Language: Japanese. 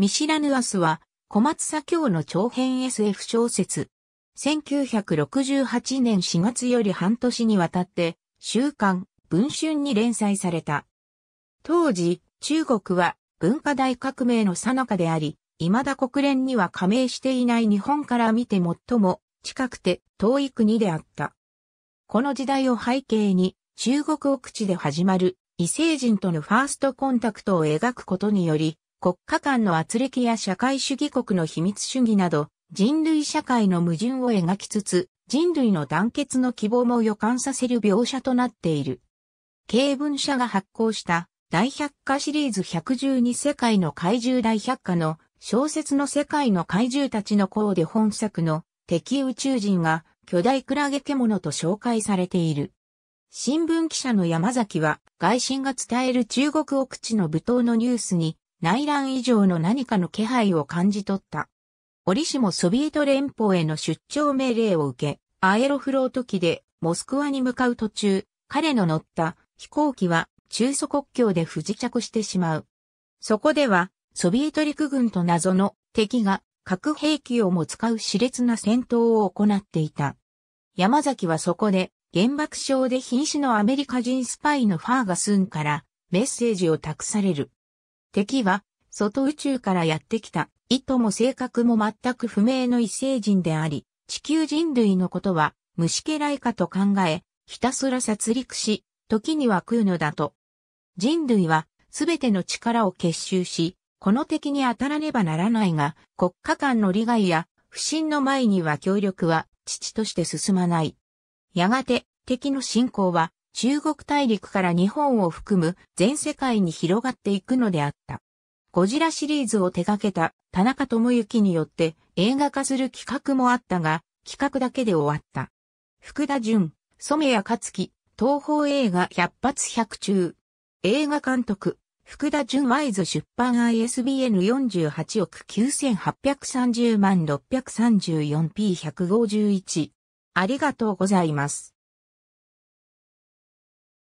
見知らぬ明日は小松左京の長編 SF 小説。1968年4月より半年にわたって週刊文春に連載された。当時、中国は文化大革命の最中であり、未だ国連には加盟していない日本から見て最も近くて遠い国であった。この時代を背景に中国奥地で始まる異星人とのファーストコンタクトを描くことにより、国家間の圧力や社会主義国の秘密主義など、人類社会の矛盾を描きつつ、人類の団結の希望も予感させる描写となっている。経文社が発行した大百科シリーズ112世界の怪獣大百科の小説の世界の怪獣たちの項で本作の敵宇宙人が巨大クラゲ獣と紹介されている。新聞記者の山崎は外信が伝える中国奥地の舞踏のニュースに内乱以上の何かの気配を感じ取った。折しもソビエト連邦への出張命令を受け、アエロフロート機でモスクワに向かう途中、彼の乗った飛行機は中祖国境で不時着してしまう。そこではソビエト陸軍と謎の敵が核兵器をも使う熾烈な戦闘を行っていた。山崎はそこで原爆症で瀕死のアメリカ人スパイのファーガスンからメッセージを託される。敵は外宇宙からやってきた意図も性格も全く不明の異星人であり、地球人類のことは虫けらいかと考え、ひたすら殺戮し、時には食うのだと。人類はすべての力を結集し、この敵に当たらねばならないが、国家間の利害や不信の前には協力は父として進まない。やがて敵の侵攻は中国大陸から日本を含む全世界に広がっていくのであった。ゴジラシリーズを手掛けた田中智之によって映画化する企画もあったが、企画だけで終わった。福田淳、染谷克樹、東方映画百発百中。映画監督、福田淳ワイズ出版 ISBN48 億9830万 634P151。ありがとうございます。